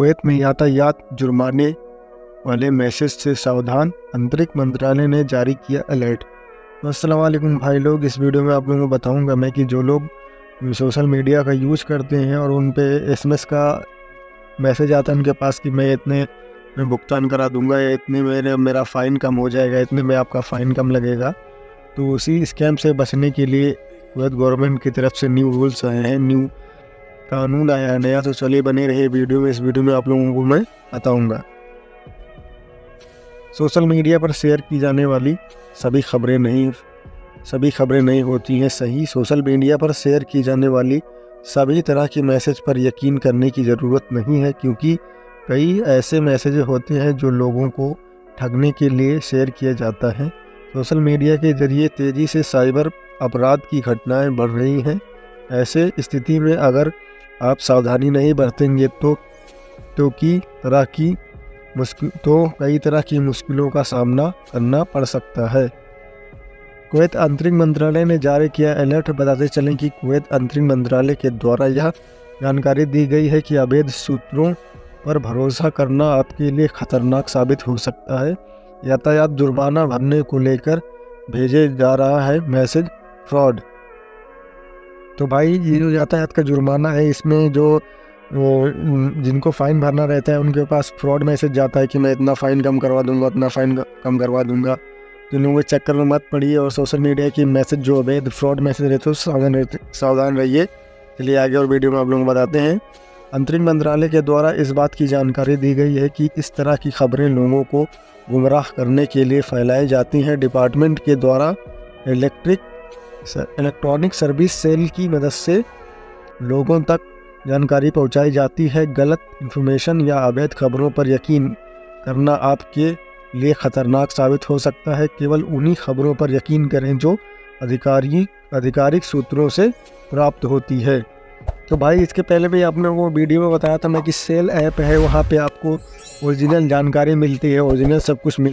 Kuwait में यातायात जुर्माने वाले मैसेज से सावधान अंतरिक्ष मंत्रालय ने जारी किया अलर्ट। असलम भाई लोग, इस वीडियो में आप लोगों को बताऊँगा मैं कि जो लोग सोशल मीडिया का यूज़ करते हैं और उन पे एसएमएस का मैसेज आता है उनके पास कि मैं इतने में भुगतान करा दूँगा, या इतने मेरे, मेरा फ़ाइन कम हो जाएगा, इतने में आपका फ़ाइन कम लगेगा। तो उसी स्कैम से बचने के लिए कुवैत गवर्नमेंट की तरफ़ से न्यू रूल्स आए हैं, न्यू कानून आया नया तो चलिए बने रहे वीडियो में, इस वीडियो में आप लोगों को मैं बताऊँगा। सोशल मीडिया पर शेयर की जाने वाली सभी खबरें नहीं, सभी खबरें नहीं होती हैं सही। सोशल मीडिया पर शेयर की जाने वाली सभी तरह के मैसेज पर यकीन करने की ज़रूरत नहीं है, क्योंकि कई ऐसे मैसेज होते हैं जो लोगों को ठगने के लिए शेयर किया जाता है। सोशल मीडिया के ज़रिए तेज़ी से साइबर अपराध की घटनाएँ बढ़ रही हैं। ऐसे स्थिति में अगर आप सावधानी नहीं बरतेंगे तो तो की तरह की मुश्किल तो कई तरह की मुश्किलों का सामना करना पड़ सकता है। कुवैत अंतरिक्ष मंत्रालय ने जारी किया अलर्ट, बताते चलें कि कुवैत अंतरिक्ष मंत्रालय के द्वारा यह जानकारी दी गई है कि अवैध सूत्रों पर भरोसा करना आपके लिए खतरनाक साबित हो सकता है। यातायात जुर्माना भरने को लेकर भेजे जा रहा है मैसेज फ्रॉड। तो भाई ये जो यातायात का जुर्माना है, इसमें जो वो जिनको फ़ाइन भरना रहता है, उनके पास फ्रॉड मैसेज जाता है कि मैं इतना फ़ाइन कम करवा दूँगा उतना फ़ाइन कम करवा दूँगा। तो लोगों के चक्कर में मत पड़िए और सोशल मीडिया की मैसेज जो अवैध फ्रॉड मैसेज रहते हो सावधान रहते, सावधान रहिए। चलिए आगे और वीडियो में आप लोगों को बताते हैं। अंतरिम मंत्रालय के द्वारा इस बात की जानकारी दी गई है कि इस तरह की खबरें लोगों को गुमराह करने के लिए फैलाई जाती हैं। डिपार्टमेंट के द्वारा इलेक्ट्रिक इलेक्ट्रॉनिक सर्विस सेल की मदद से लोगों तक जानकारी पहुंचाई जाती है। गलत इन्फॉर्मेशन या अवैध खबरों पर यकीन करना आपके लिए ख़तरनाक साबित हो सकता है। केवल उन्हीं खबरों पर यकीन करें जो अधिकारी, आधिकारिक सूत्रों से प्राप्त होती है। तो भाई, इसके पहले भी आपने वो वीडियो में बताया था मैं कि सेल ऐप है, वहाँ पे आपको ओरिजिनल जानकारी मिलती है ओरिजिनल सब कुछ मिल